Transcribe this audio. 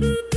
mm you.